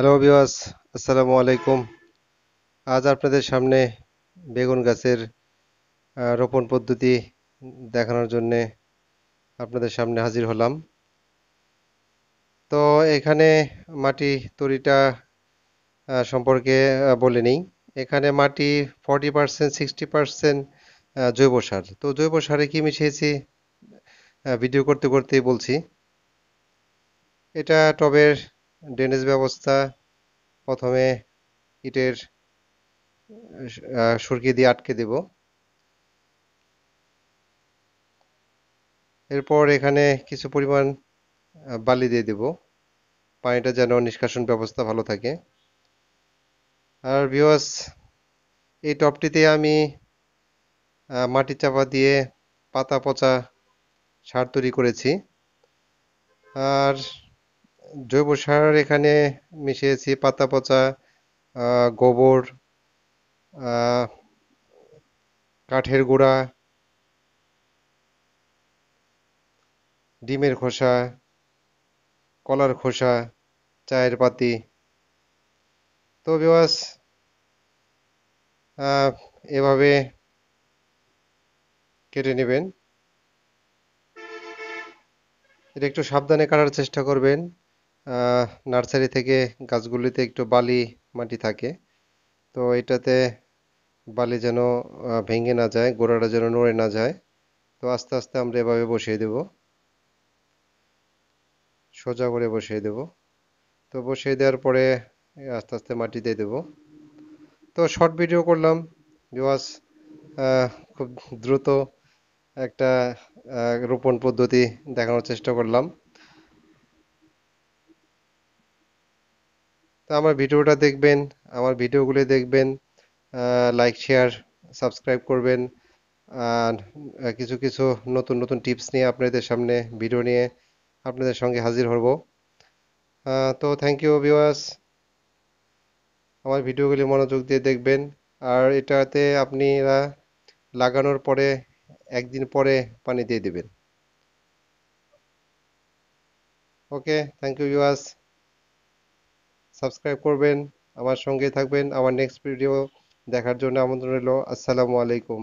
Hello বিওয়াস আসসালামু আলাইকুম আজ আপনাদের সামনে বেগুন গাছের রোপণ পদ্ধতি দেখানোর জন্য আপনাদের সামনে হাজির হলাম। তো এখানে মাটি তৈরিটা সম্পর্কে বলে নিই। এখানে মাটি ফর্টি পার্সেন্ট সিক্সটি পার্সেন্ট জৈব সার। তো জৈব সারে কি মিশিয়েছি? ভিডিও করতে করতেই বলছি। এটা টবের ড্রেনেজ ব্যবস্থা, প্রথমে ইটের সুরকি দিয়ে আটকে দেব। এরপর এখানে কিছু পরিমাণ বালি দিয়ে দেব। পানিটা যেন নিষ্কাশন ব্যবস্থা ভালো থাকে। আর ভিউয়ার্স এই টবটিতে আমি মাটি চাপা দিয়ে পাতা পচা সার তৈরি করেছি। আর জৈব সার এখানে মিশিয়েছি, পাতা পচা গোবর কাঠের গুঁড়া, ডিমের খোসা, কলার খোসা, চায়ের পাতি। তো বিওয়াস এভাবে কেটে নেবেন। এটা একটু সাবধানে কাটার চেষ্টা করবেন। নার্সারি থেকে গাছগুলিতে একটু বালি মাটি থাকে। তো এটাতে বালি যেন ভেঙে না যায়, গোড়াটা যেন নড়ে না যায়। তো আস্তে আস্তে আমরা এভাবে বসিয়ে দেব। সোজা করে বসিয়ে দেব। তো বসিয়ে দেওয়ার পরে আস্তে আস্তে মাটি দিয়ে দেব। তো শর্ট ভিডিও করলাম। বিওয়াস খুব দ্রুত একটা রোপণ পদ্ধতি দেখানোর চেষ্টা করলাম। তো আমার ভিডিওটা দেখবেন, আমার ভিডিওগুলি দেখবেন লাইক শেয়ার সাবস্ক্রাইব করবেন, আর কিছু কিছু নতুন নতুন টিপস নিয়ে আপনাদের সামনে ভিডিও নিয়ে আপনাদের সঙ্গে হাজির হব। তো থ্যাংক ইউ ভিউয়ার্স আমার ভিডিওগুলি মনোযোগ দিয়ে দেখবেন, আর এটাতে আপনারা লাগানোর পরে একদিন পরে পানি দিয়ে দেবেন। Okay thank you viewers subscribe করবেন আমার সঙ্গে থাকবেন। আমার নেক্সট ভিডিও দেখার জন্য আমন্ত্রণ রইল। আসসালামু আলাইকুম।